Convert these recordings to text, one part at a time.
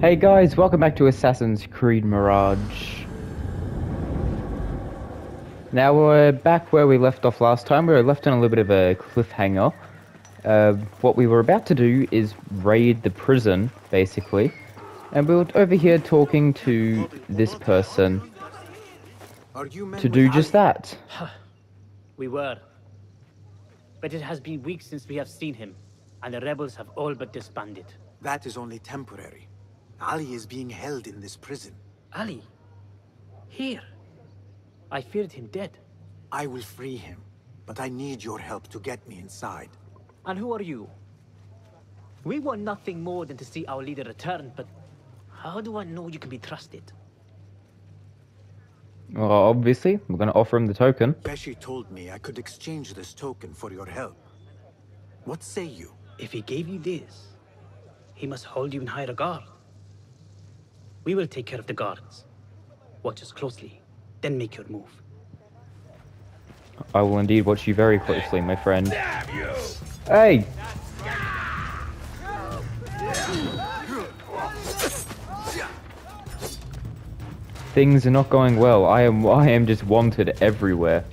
Hey guys, welcome back to Assassin's Creed Mirage. Now we're back where we left off last time. We were left on a little bit of a cliffhanger. Uh, what we were about to do is raid the prison, basically. And we were over here talking to this person Are you men to do just that. We were. But it has been weeks since we have seen him, and the rebels have all but disbanded. That is only temporary. Ali is being held in this prison. Ali? Here? I feared him dead. I will free him, but I need your help to get me inside. And who are you? We want nothing more than to see our leader return, but how do I know you can be trusted? Well, obviously, we're going to offer him the token. Beshi told me I could exchange this token for your help. What say you? If he gave you this, he must hold you in high regard. We will take care of the guards. Watch us closely, then make your move. I will indeed watch you very closely, my friend. Hey! Things are not going well. I am I am just wanted everywhere.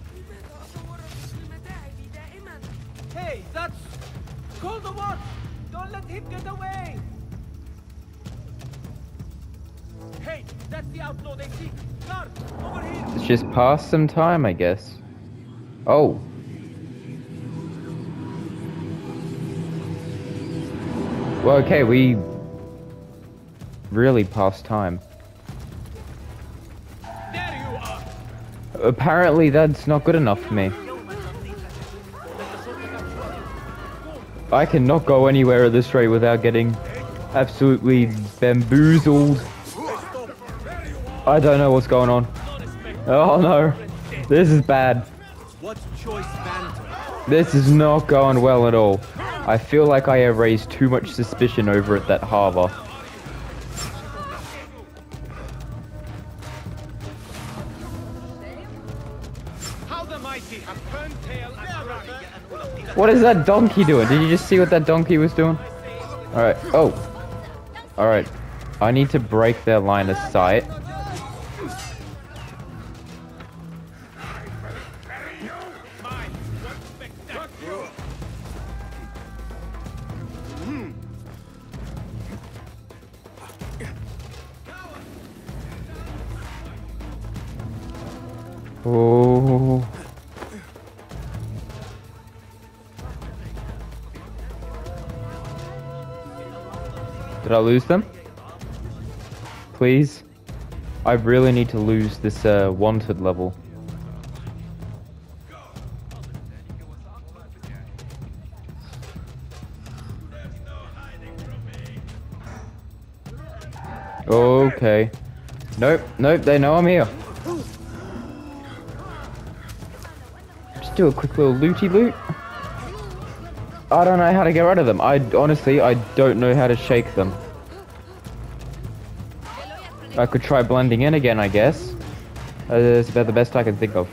Just past some time, I guess. Oh. Well, okay, we really passed time. Apparently, that's not good enough for me. I cannot go anywhere at this rate without getting absolutely bamboozled. I don't know what's going on. Oh no, this is bad. What choice banter? This is not going well at all. I feel like I have raised too much suspicion over at that harbor. How the mighty have turned tail and run. What is that donkey doing? Did you just see what that donkey was doing? Alright, oh. Alright. I need to break their line of sight. Lose them? Please? I really need to lose this uh, wanted level. Okay. Nope, nope, they know I'm here. Just do a quick little looty loot. I don't know how to get rid of them. I honestly, I don't know how to shake them. I could try blending in again, I guess. Uh, That's about the best I can think of.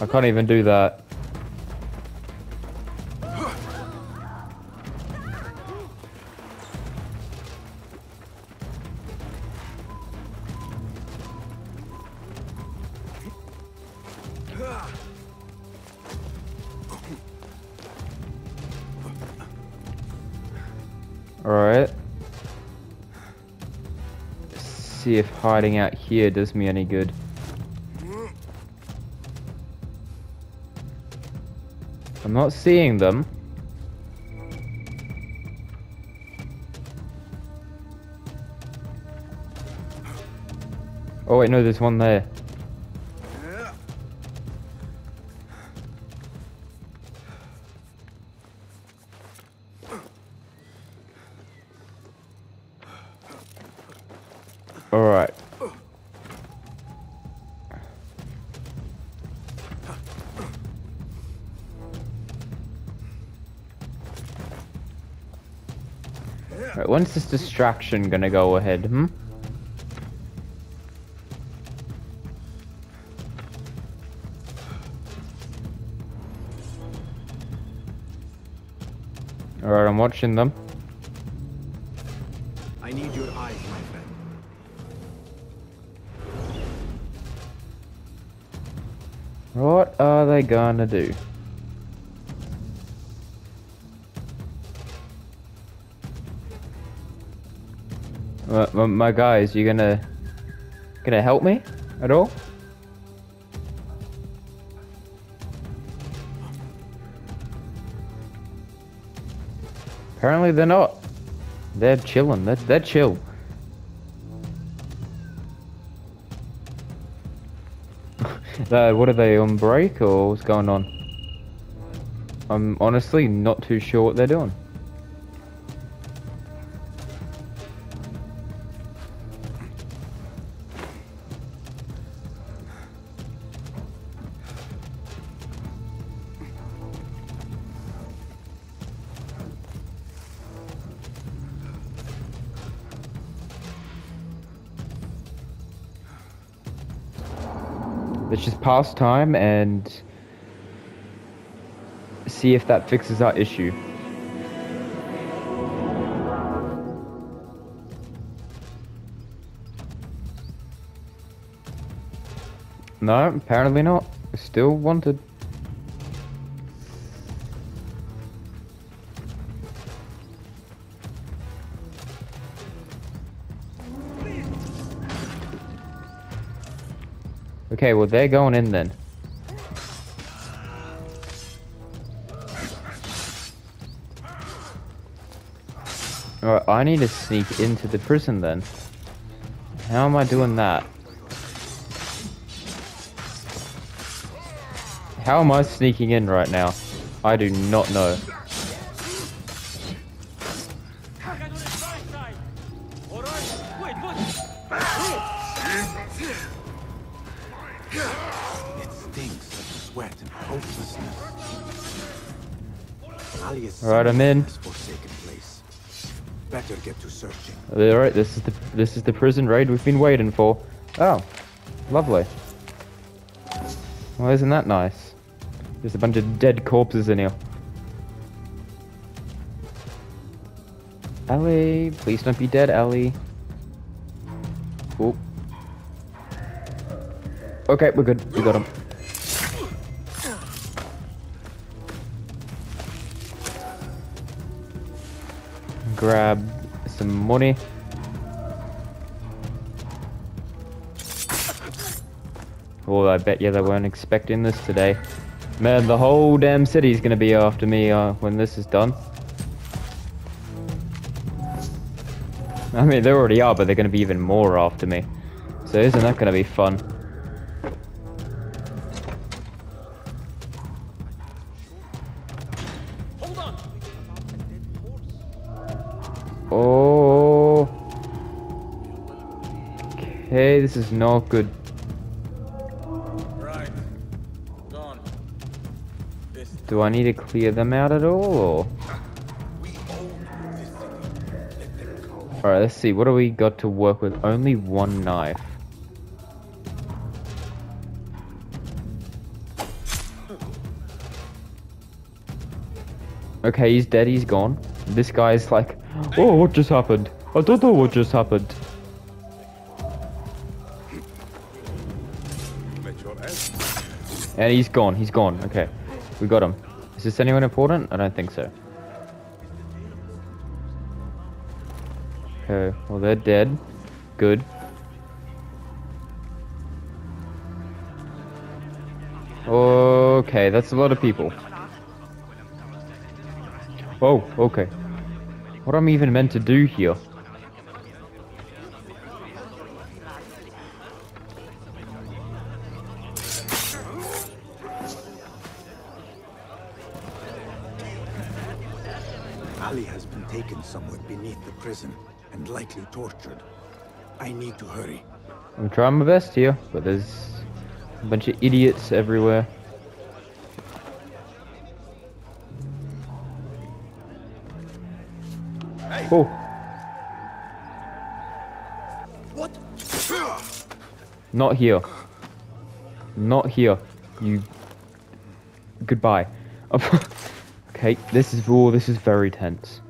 I can't even do that. See if hiding out here does me any good. I'm not seeing them. Oh wait, no, there's one there. When's this distraction gonna go ahead, hmm? Alright, I'm watching them. I need your eyes, my friend. What are they gonna do? My, my, my guys, you gonna gonna help me at all? Apparently they're not. They're chilling. They're, they're chill. Uh, what are they on break or what's going on? I'm honestly not too sure what they're doing. Let's just pass time and see if that fixes our issue. No, apparently not. Still wanted. Okay, well they're going in then. Alright, I need to sneak into the prison then. How am I doing that? How am I sneaking in right now? I do not know. It stinks of sweat and hopelessness. Alright, I'm in. this forsaken place. Better get to searching. Alright, this is the this is the prison raid we've been waiting for. Oh, lovely. Well, isn't that nice? There's a bunch of dead corpses in here. Ellie, please don't be dead, Ellie. Oh. Okay, we're good. We got him. Grab some money. Oh, I bet you they weren't expecting this today. Man, the whole damn city's gonna be after me uh, when this is done. I mean, they already are, but they're gonna be even more after me. So isn't that gonna be fun? Oh. Okay, this is not good. Right. Gone. This Do I need to clear them out at all, or? Alright, let's see. What do we got to work with? Only one knife. Okay, he's dead, he's gone. This guy's like, oh, what just happened? I don't know what just happened. And he's gone, he's gone. Okay, we got him. Is this anyone important? I don't think so. Okay, well they're dead. Good. Okay, that's a lot of people. Oh, okay. What am I even meant to do here? Ali has been taken somewhere beneath the prison and likely tortured. I need to hurry. I'm trying my best here, but there's a bunch of idiots everywhere. Not here. Not here. You. Goodbye. okay, this is oh, this is very tense.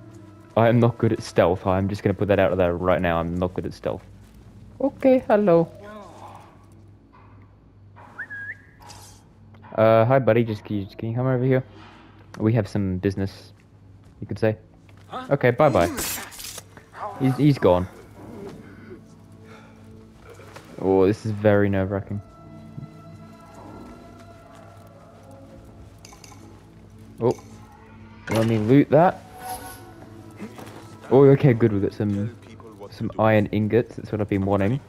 I am not good at stealth. I'm just gonna put that out of there right now. I'm not good at stealth. Okay, hello. Uh, hi, buddy. Just can you, can you come over here? We have some business. You could say. Okay, bye bye. He's he's gone. Oh, this is very nerve wracking. Oh, let me loot that. Oh, okay, good. We got some some iron ingots. That's what I've been wanting.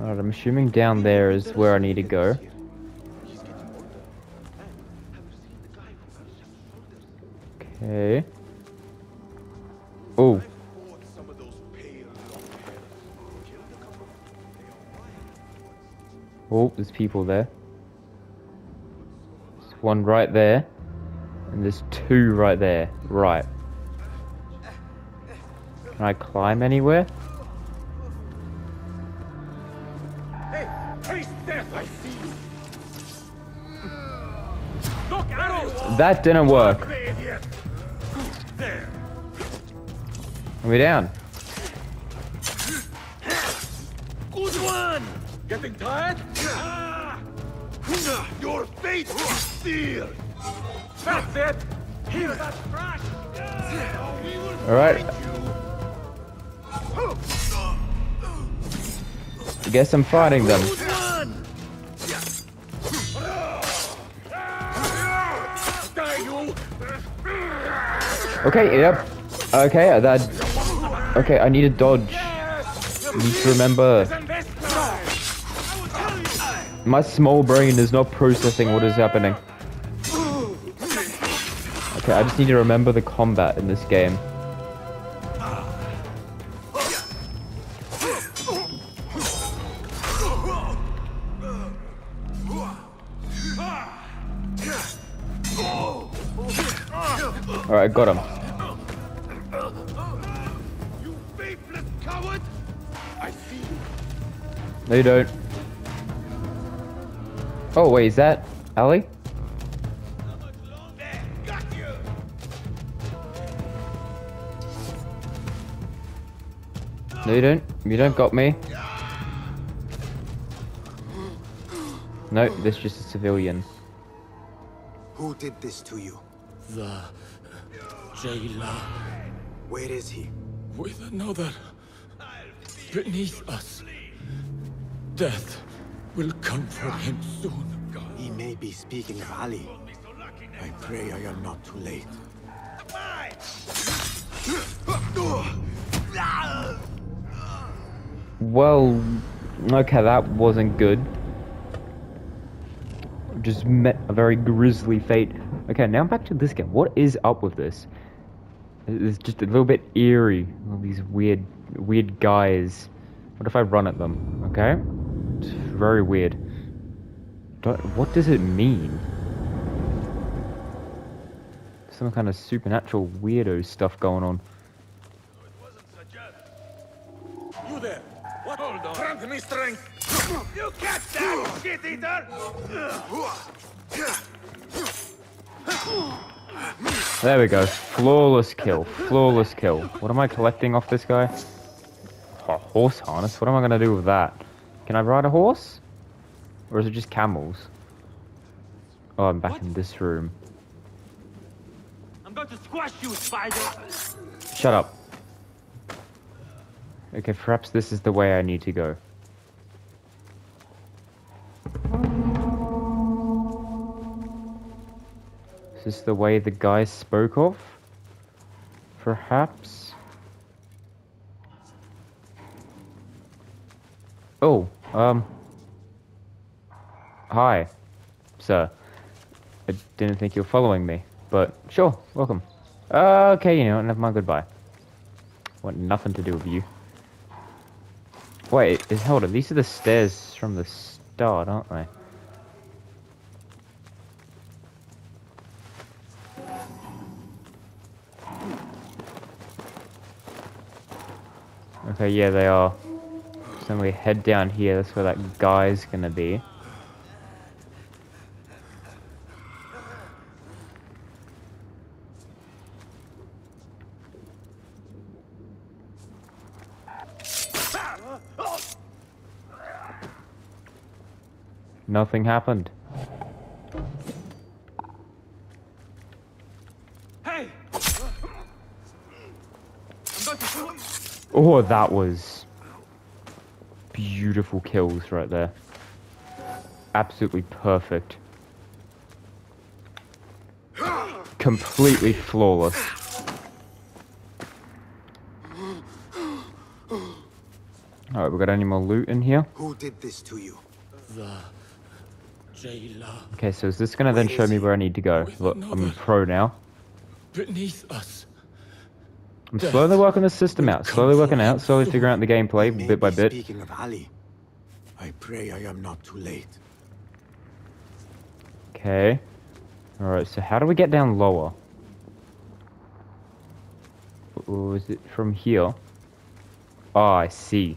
Alright, I'm assuming down there is where I need to go. There's people there. There's one right there. And there's two right there. Right. Can I climb anywhere? Hey, taste death, I see you. Look, arrows! That didn't work. There. Are we down? Good one. Getting tired? Your fate is sealed. That's it. Hear that crash? Alright. you. Guess I'm fighting them. Okay, yep. Okay, that. Okay, I need to dodge. Need to remember. And this time. My small brain is not processing what is happening. Okay, I just need to remember the combat in this game. Alright, got him. You faithless coward. I see you. No, you don't. Oh, wait, is that Ali? There, got you. No, you don't. You don't got me. No, this is just a civilian. Who did this to you? The jailer Where is he? with another beneath us. Death will come for him soon. He may be speaking of Ali. I pray I am not too late. Well, okay, that wasn't good. Just met a very grisly fate. Okay, now back to this game. What is up with this? It's just a little bit eerie. All these weird, weird guys. What if I run at them? Okay, it's very weird. Do what does it mean? Some kind of supernatural weirdo stuff going on. You there. What? Hold on. Grant me strength. You catch that, shit eater. There we go. Flawless kill. Flawless kill. What am I collecting off this guy? A horse harness? What am I going to do with that? Can I ride a horse? Or is it just camels? Oh, I'm back in this room. I'm going to squash you, spider! Shut up. Okay, perhaps this is the way I need to go. Is this the way the guy spoke of? Perhaps? Oh, um... Hi, sir. I didn't think you were following me, but sure, welcome. Uh, okay, you know, never mind, goodbye. Want nothing to do with you. Wait, is, hold on, these are the stairs from the start, aren't they? Okay, yeah, they are then we head down here. That's where that guy's gonna be. Nothing happened. Hey! Oh, that was beautiful kills right there. Absolutely perfect. Completely flawless. Alright, we got any more loot in here? Who did this to you? The jailer Okay, so is this gonna then show me where I need to go? Look, I'm a pro now. beneath us. I'm slowly working the system out, slowly working out, slowly figuring out the gameplay bit by bit. Speaking of Ali, I pray I am not too late. Okay. Alright, so how do we get down lower? Or is it from here? Oh, I see.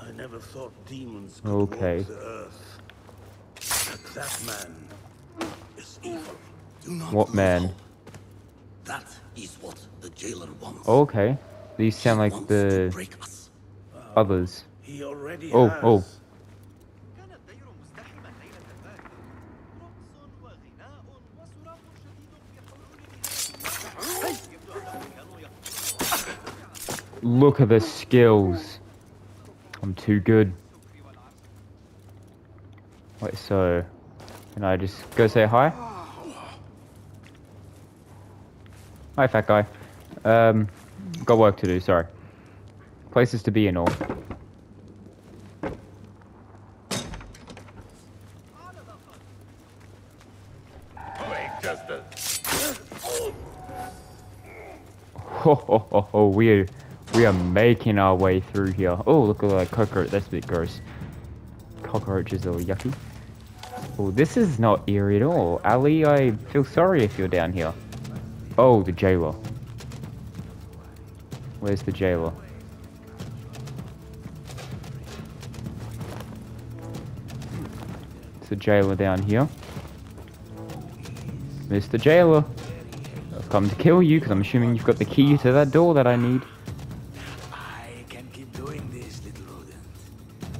I never thought demons could Okay. walk the earth. But that man is evil. What man? That is what the jailer wants. Oh, okay. These sound he like the others. oh, has. oh. Look at the skills. I'm too good. Wait, so... Can I just go say hi? Hi, fat guy. Um, got work to do. Sorry. Places to be and all. Ho ho ho ho! We are we are making our way through here. Oh, look at that cockroach. That's a bit gross. Cockroaches are yucky. Oh, this is not eerie at all. Ali, I feel sorry if you're down here. Oh, the jailer. Where's the jailer? It's the jailer down here. Mr. Jailer. I've come to kill you because I'm assuming you've got the key to that door that I need. I can keep doing this, little rodent.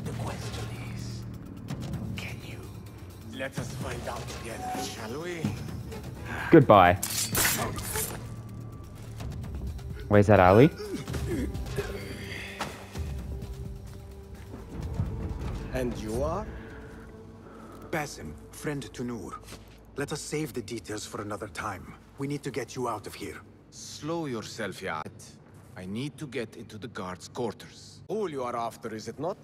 The question is, can you? Let us find out together, shall we? Goodbye. Where's that Ali? And you are? Basim, friend to Noor. Let us save the details for another time. We need to get you out of here. Slow yourself, Yat. I need to get into the guards' quarters. All you are after, is it not?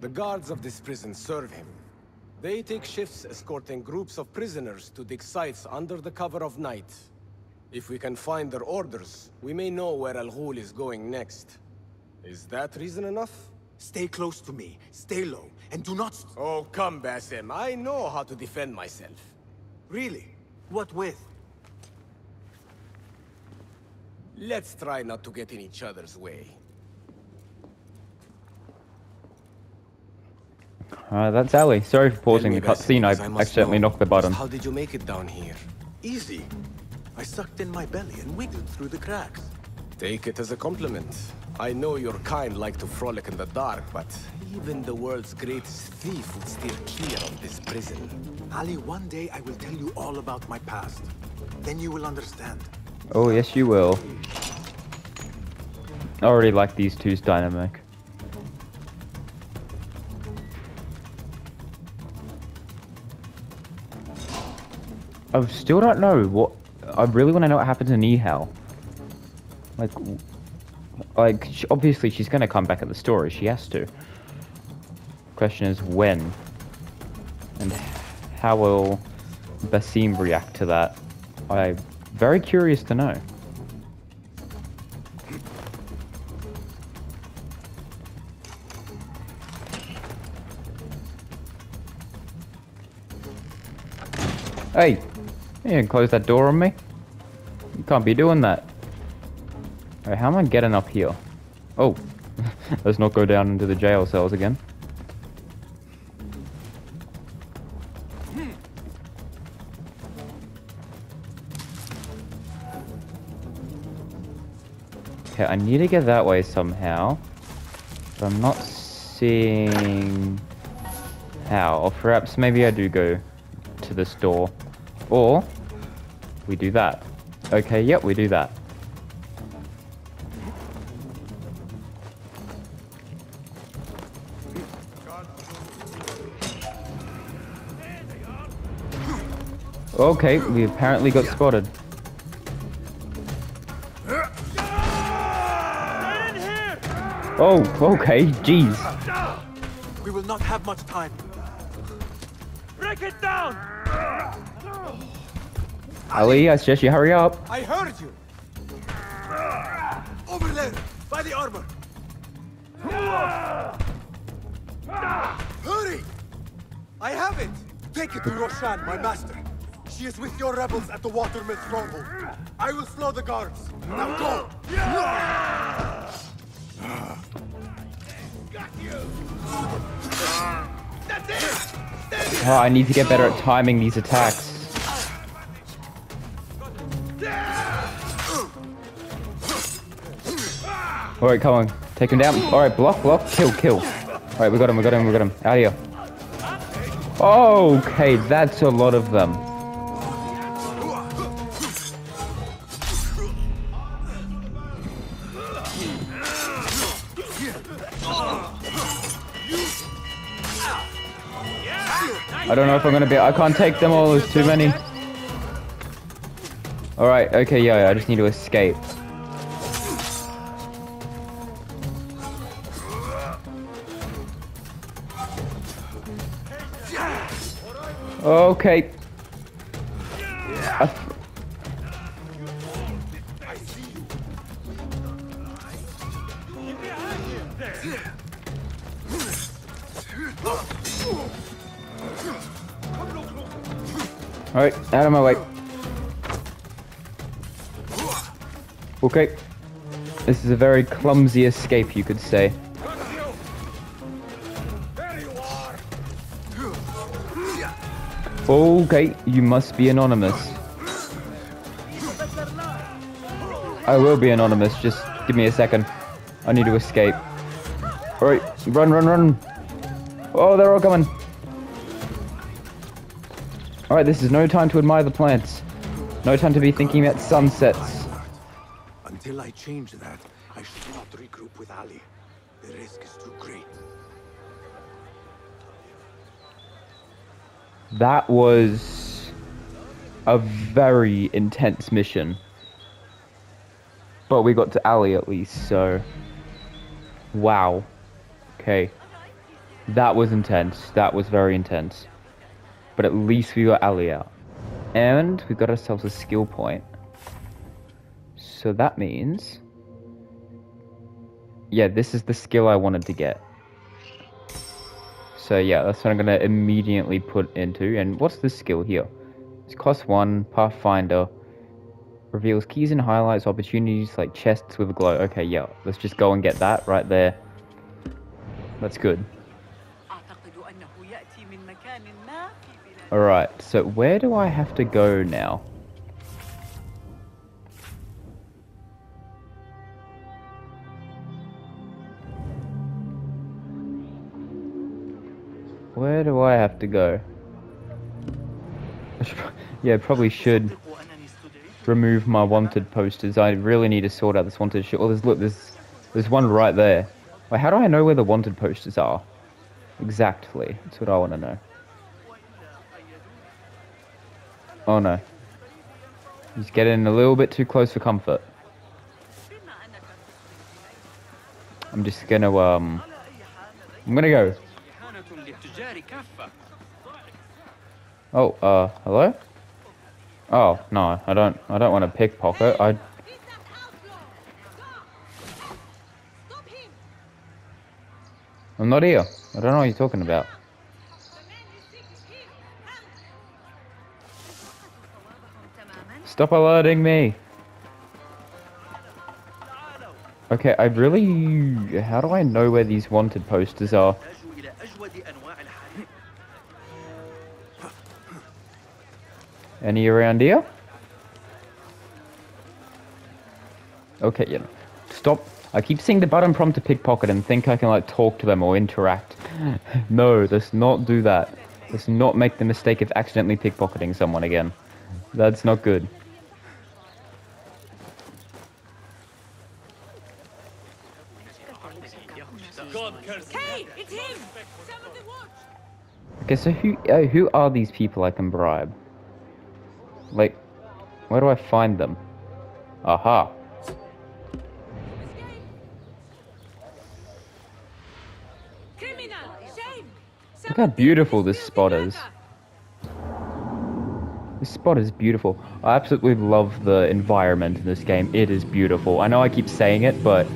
The guards of this prison serve him. They take shifts escorting groups of prisoners to dig sites under the cover of night. If we can find their orders, we may know where Al Ghul is going next. Is that reason enough? Stay close to me, stay low, and do not... Oh, come, Basim. I know how to defend myself. Really? What with? Let's try not to get in each other's way. Uh, that's Ali. Sorry for pausing the me, Basim, cutscene. I because accidentally know. knocked the button. How did you make it down here? Easy. I sucked in my belly and wiggled through the cracks. Take it as a compliment. I know your kind like to frolic in the dark, but even the world's greatest thief would steer clear of this prison. Ali, one day I will tell you all about my past. Then you will understand. Oh, yes, you will. I already like these two's dynamic. I still don't know what. I really want to know what happened to Nehal. Like, like sh- obviously she's gonna come back at the story. She has to. Question is when, and how will Basim react to that? I'm very curious to know. Hey, you can close that door on me. You can't be doing that. Alright, how am I getting up here? Oh, let's not go down into the jail cells again. Okay, I need to get that way somehow. But I'm not seeing how. Or perhaps maybe I do go to this door. Or we do that. Okay, yep, we do that. Okay, we apparently got spotted. Oh, okay, jeez. We will not have much time. Break it down! Ali, I suggest you hurry up. I heard you! Over there, by the armor! Hurry! I have it! Take it to Roshan, my master. She is with your rebels at the Watermill stronghold. I will slow the guards. Now go! Oh, I need to get better at timing these attacks. Alright, come on. Take him down. Alright, block, block, kill, kill. Alright, we got him, we got him, we got him. Out here. Okay, that's a lot of them. I don't know if I'm gonna be. I can't take them all. There's too many. All right. Okay. Yeah. I just need to escape. Okay. Alright, out of my way. Okay. This is a very clumsy escape, you could say. Okay, you must be anonymous. I will be anonymous, just give me a second. I need to escape. Alright, run, run, run! Oh, they're all coming! Alright, this is no time to admire the plants. No time to be thinking about sunsets. Until I change that, I should not regroup with Ali. The risk is too great. That was a very intense mission. But we got to Ali at least, so... Wow. Okay. That was intense. That was very intense. But at least we got Ali out. And we got ourselves a skill point. So that means... Yeah, this is the skill I wanted to get. So yeah, that's what I'm going to immediately put into. And what's this skill here? It's cost 1, Pathfinder. Reveals keys and highlights opportunities like chests with a glow. Okay, yeah, let's just go and get that right there. That's good. Alright, so where do I have to go now? Where do I have to go? yeah, probably should remove my wanted posters. I really need to sort out this wanted shit. Oh, there's look, there's there's one right there. Wait, how do I know where the wanted posters are? Exactly. That's what I want to know. Oh no. He's getting a little bit too close for comfort. I'm just gonna um I'm gonna go. Oh, uh, hello? Oh, no, I don't, I don't want to pickpocket. I... I'm not here. I don't know what you're talking about. Stop alerting me! Okay, I really... How do I know where these wanted posters are? Any around here? Okay, yeah. stop. I keep seeing the button prompt to pickpocket and think I can like talk to them or interact. no, let's not do that. Let's not make the mistake of accidentally pickpocketing someone again. That's not good. Hey, it's him! Okay, so who uh, who are these people I can bribe? Like, where do I find them? Aha. Look how beautiful this spot is. This spot is beautiful. I absolutely love the environment in this game. It is beautiful. I know I keep saying it, but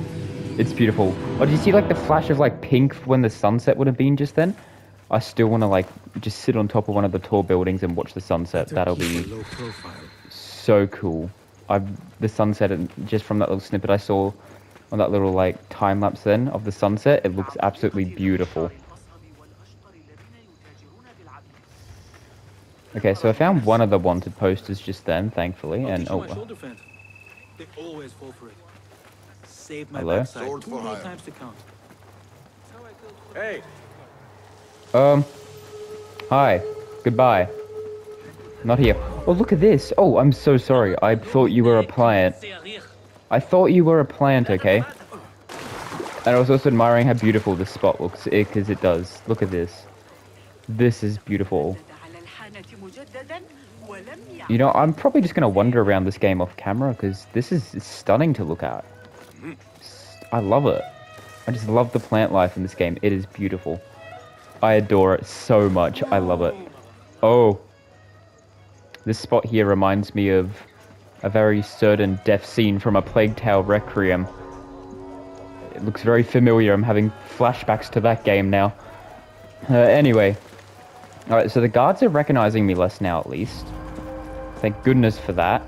it's beautiful. Oh, did you see like the flash of like pink when the sunset would have been just then? I still want to like just sit on top of one of the tall buildings and watch the sunset. That'll be so cool. I the sunset and just from that little snippet I saw on that little like time lapse then of the sunset, it looks absolutely beautiful. Okay, so I found one of the wanted posters just then, thankfully, and oh, my shoulder. They always fall for it. Save my Hello? backside Sword two more times to count. Hey, um. Hi. Goodbye. Not here. Oh, look at this. Oh, I'm so sorry. I thought you were a plant. I thought you were a plant, okay? And I was also admiring how beautiful this spot looks, eh, because it does. Look at this. This is beautiful. You know, I'm probably just going to wander around this game off camera, because this is stunning to look at. I love it. I just love the plant life in this game. It is beautiful. I adore it so much. I love it. Oh. This spot here reminds me of a very certain death scene from a Plague Tale Requiem. It looks very familiar. I'm having flashbacks to that game now. Uh, anyway. Alright, so the guards are recognizing me less now at least. Thank goodness for that.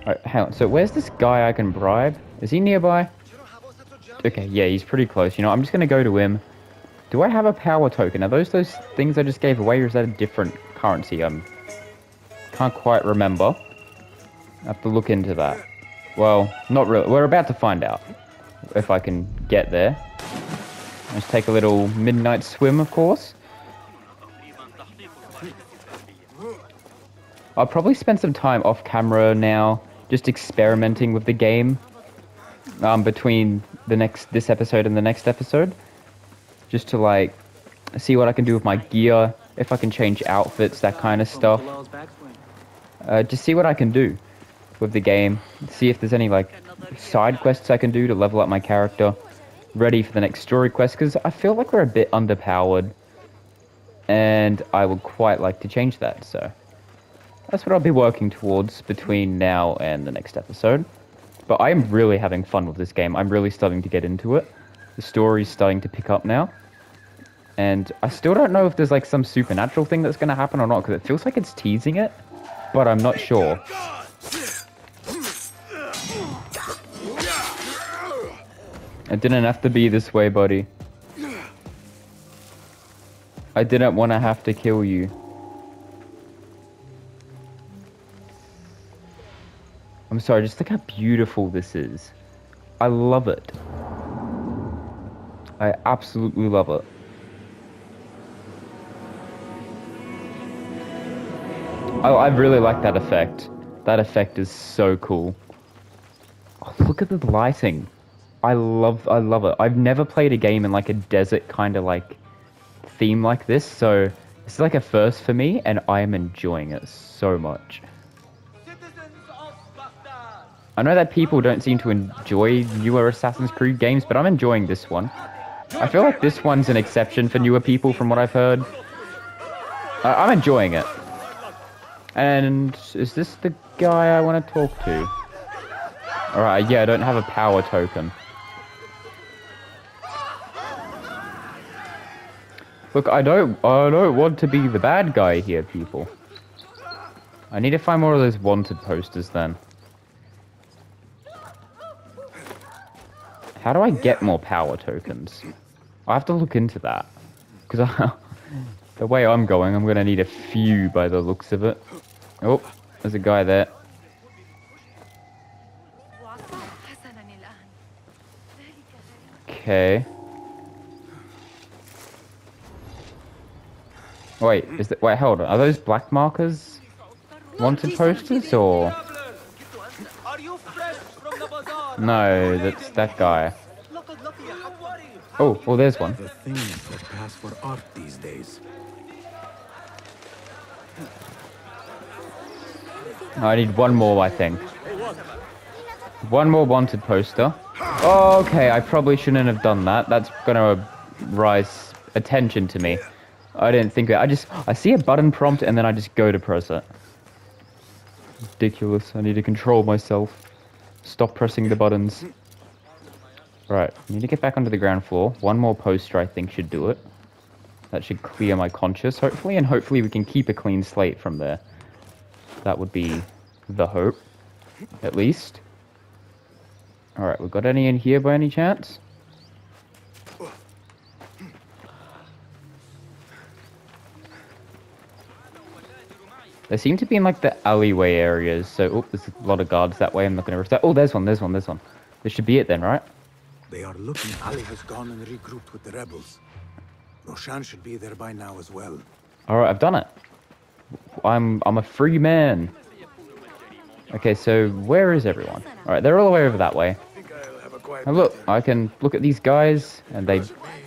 Alright, hang on. So where's this guy I can bribe? Is he nearby? Okay, yeah, he's pretty close. You know, I'm just gonna go to him. Do I have a power token? Are those those things I just gave away, or is that a different currency? I um, can't quite remember. I have to look into that. Well, not really. We're about to find out if I can get there. Let's take a little midnight swim, of course. I'll probably spend some time off camera now, just experimenting with the game um, between the next this episode and the next episode, just to like see what I can do with my gear, if I can change outfits, that kind of stuff. Uh, just see what I can do with the game. See if there's any like side quests I can do to level up my character. Ready for the next story quest because I feel like we're a bit underpowered, and I would quite like to change that. So that's what I'll be working towards between now and the next episode. But I am really having fun with this game. I'm really starting to get into it. The story's starting to pick up now. And I still don't know if there's like some supernatural thing that's going to happen or not, because it feels like it's teasing it, but I'm not sure. It didn't have to be this way, buddy. I didn't want to have to kill you. I'm sorry, just look how beautiful this is. I love it. I absolutely love it. I, I really like that effect. That effect is so cool. Oh, look at the lighting. I love I love it. I've never played a game in like a desert kind of like theme like this, so it's like a first for me and I am enjoying it so much. I know that people don't seem to enjoy newer Assassin's Creed games, but I'm enjoying this one. I feel like this one's an exception for newer people from what I've heard. I I'm enjoying it. And is this the guy I want to talk to? Alright, yeah, I don't have a power token. Look, I don't, I don't want to be the bad guy here, people. I need to find more of those wanted posters then. How do I get more power tokens? I have to look into that. Because the way I'm going, I'm going to need a few by the looks of it. Oh, there's a guy there. Okay. Wait, is that wait, hold on. Are those black markers? Wanted posters or No, that's that guy. Oh, oh, there's one. The things that pass for art these days. I need one more, I think. One more wanted poster. Okay, I probably shouldn't have done that. That's gonna rise attention to me. I didn't think it. I just I see a button prompt and then I just go to press it. Ridiculous. I need to control myself. Stop pressing the buttons. Right, I need to get back onto the ground floor. One more poster I think should do it. That should clear my conscience, hopefully, and hopefully we can keep a clean slate from there. That would be the hope, at least. Alright, we've got any in here by any chance? They seem to be in like the alleyway areas, so oh, there's a lot of guards that way. I'm not gonna risk that. Oh, there's one, there's one, there's one. This should be it then, right? They are looking. Ali has gone and regrouped with the rebels. Roshan should be there by now as well. Alright, I've done it. I'm I'm a free man. Okay, so where is everyone? Alright, they're all the way over that way. And look, I can look at these guys, and they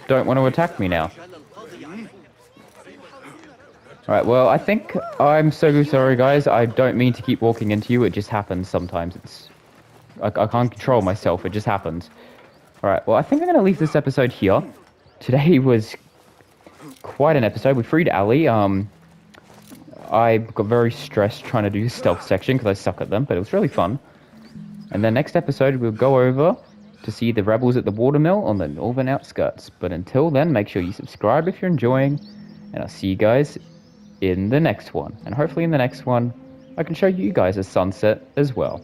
don't want to attack me now. Alright, well, I think I'm so sorry, guys. I don't mean to keep walking into you. It just happens sometimes. It's I, I can't control myself. It just happens. Alright, well, I think I'm going to leave this episode here. Today was quite an episode. We freed Ali. Um, I got very stressed trying to do the stealth section because I suck at them, but it was really fun. And then next episode, we'll go over to see the rebels at the watermill on the northern outskirts. But until then, make sure you subscribe if you're enjoying, and I'll see you guys in the next one. And hopefully in the next one, I can show you guys a sunset as well.